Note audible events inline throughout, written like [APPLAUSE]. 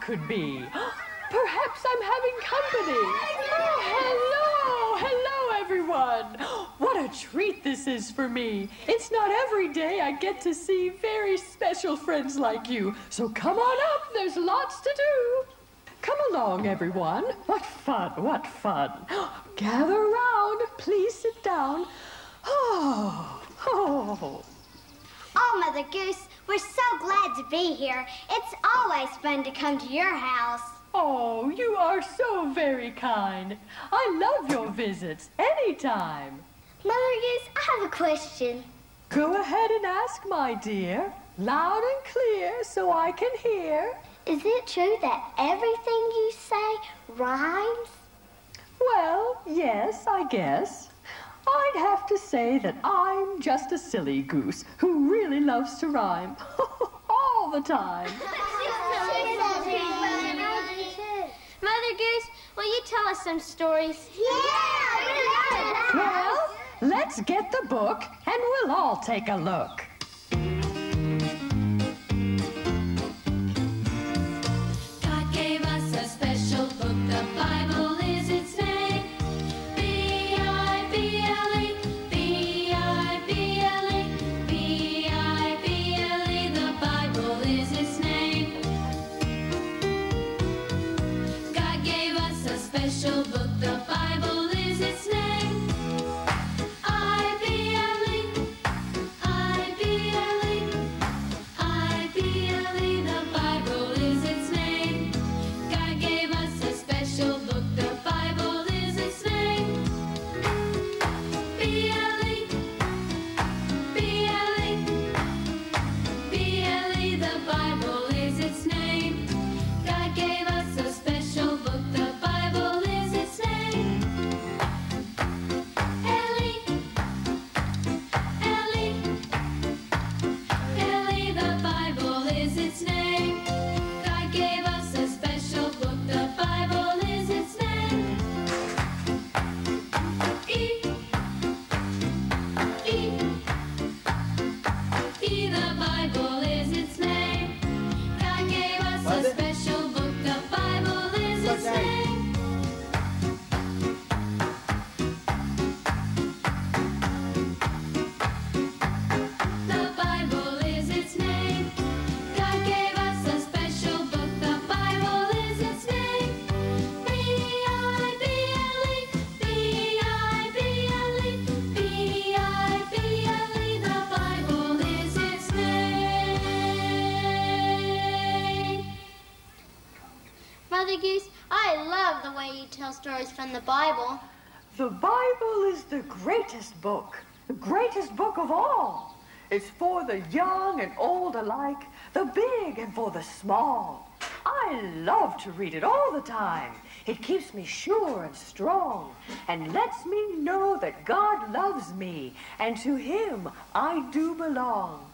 Could be. [GASPS] Perhaps I'm having company. Oh, hello, hello, everyone. [GASPS] What a treat this is for me. It's not every day I get to see very special friends like you. So come on up, there's lots to do. Come along, everyone. What fun, what fun. [GASPS] Gather around, please sit down. [SIGHS] Oh, oh. Oh, Mother Goose, we're so glad to be here. It's always fun to come to your house. Oh, you are so very kind. I love your visits anytime. Mother Goose, I have a question. Go ahead and ask, my dear. Loud and clear so I can hear. Is it true that everything you say rhymes? Well, yes, I guess. I'd have to say that I'm just a silly goose who really loves to rhyme [LAUGHS] all the time. [LAUGHS] Mother Goose, will you tell us some stories? Yeah! Well, let's get the book and we'll all take a look. Goose, I love the way you tell stories from the Bible. The Bible is the greatest book, the greatest book of all. It's for the young and old alike, the big and for the small. I love to read it all the time. It keeps me sure and strong and lets me know that God loves me and to Him I do belong.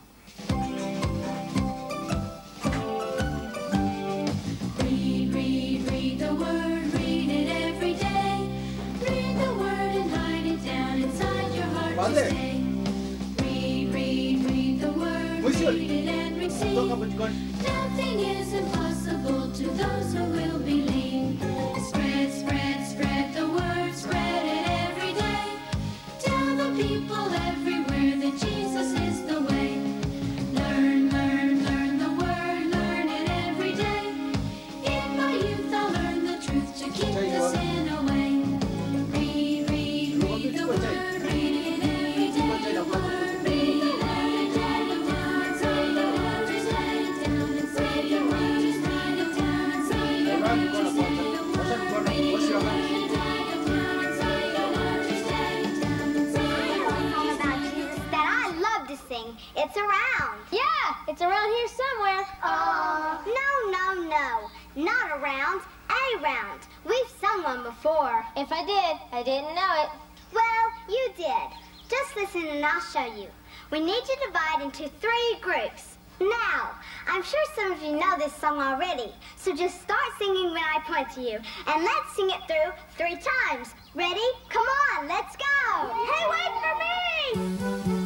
Around. We've sung one before. If I did, I didn't know it. Well, you did. Just listen and I'll show you. We need to divide into three groups. Now, I'm sure some of you know this song already, so just start singing when I point to you, and let's sing it through three times. Ready? Come on, let's go! Hey, wait for me!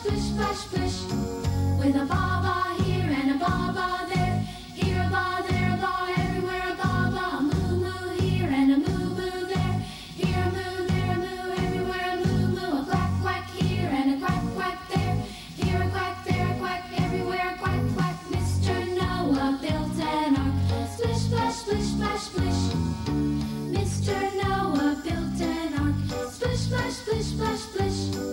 splish, splash, splish. With a ba-ba here and a ba-ba there. Here a ba, there a ba, everywhere a ba-ba. Moo-moo here and a moo-moo there. Here a moo, there a moo, everywhere a moo-moo. A quack-quack here and a quack-quack there. Here a quack, there a quack, everywhere a quack-quack. Mr. Noah built an ark. Splish, splash, splish, splash, splish. Mr. Noah built an ark. Splish, splash, splish, splash, splish.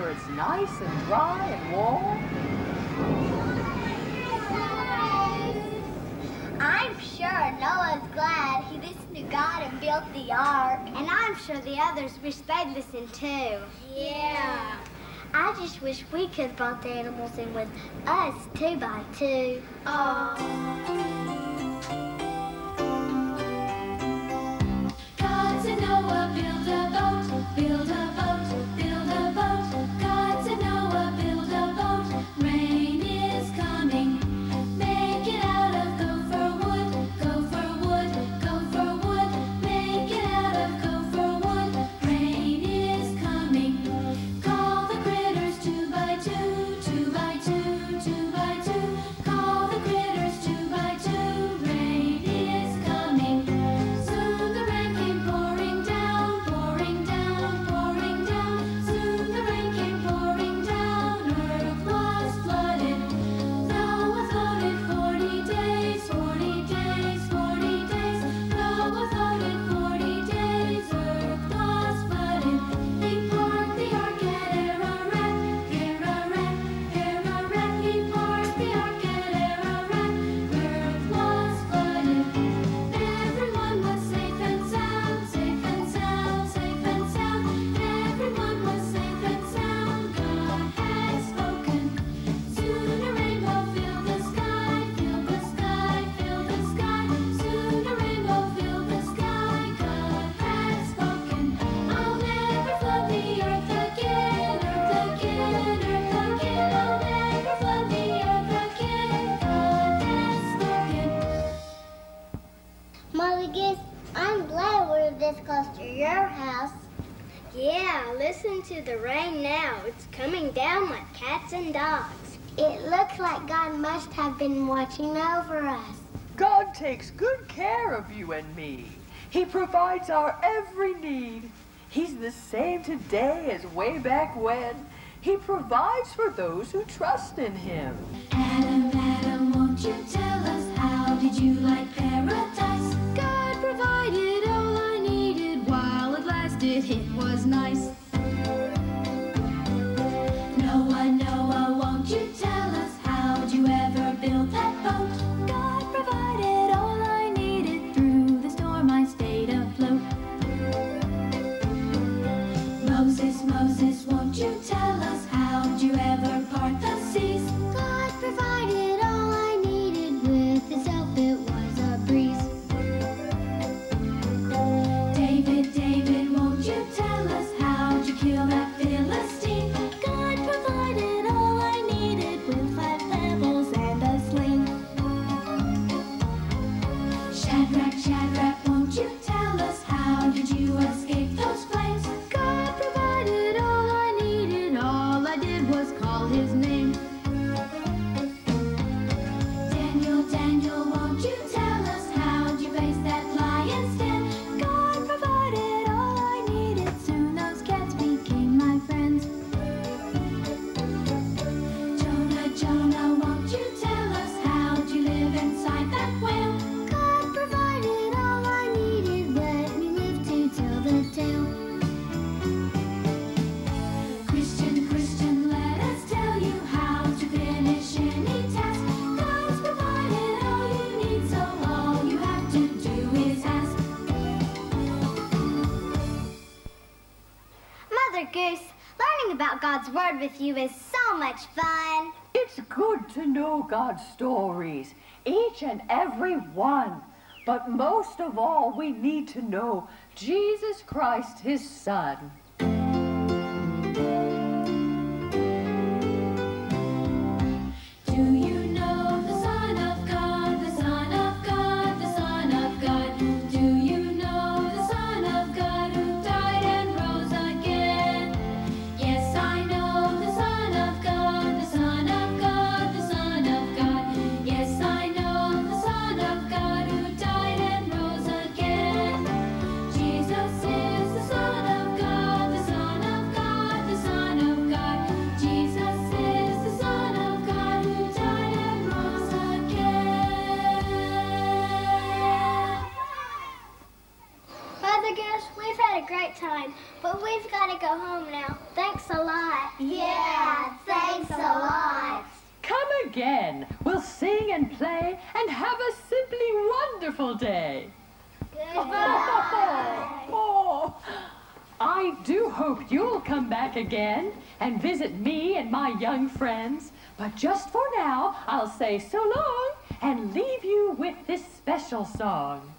where it's nice and dry and warm. I'm sure Noah's glad he listened to God and built the ark. And I'm sure the others wish they'd listened too. Yeah. I just wish we could brought the animals in with us two by two. Aww. build a the rain now. It's coming down like cats and dogs. It looks like God must have been watching over us. God takes good care of you and me. He provides our every need. He's the same today as way back when. He provides for those who trust in him. Adam, Adam, won't you tell us how did you like paradise? God provided all I needed while it lasted. It was nice. God's Word with you is so much fun. It's good to know God's stories, each and every one. But most of all, we need to know Jesus Christ, his son. again and visit me and my young friends. But just for now, I'll say so long and leave you with this special song.